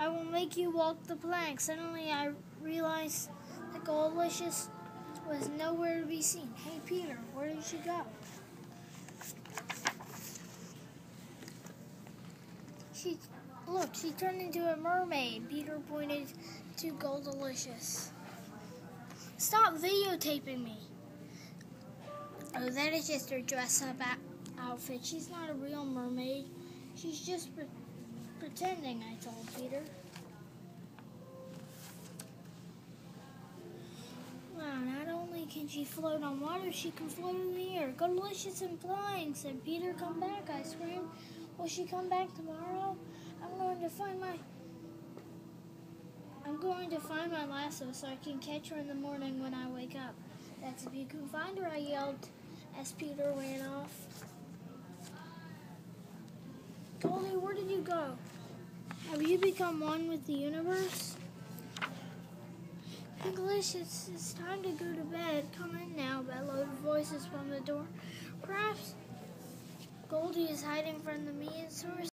I will make you walk the plank. Suddenly I realized that Goldilicious was nowhere to be seen. Hey, Peter, where did she go? She, look, she turned into a mermaid. Peter pointed to Goldilicious. Stop videotaping me. Oh, that is just her dress-up outfit. She's not a real mermaid. She's just pretending, I told Peter. Wow, not only can she float on water, she can float in the air. Goldilicious and flying, said Peter. Come back, I screamed. Will she come back tomorrow? I'm going to find my I'm going to find my lasso so I can catch her in the morning when I wake up. That's if you can find her, I yelled as Peter ran off. Goldie, you go? Have you become one with the universe? English, it's, it's time to go to bed. Come in now, bellowed voices from the door. Perhaps Goldie is hiding from the mean source.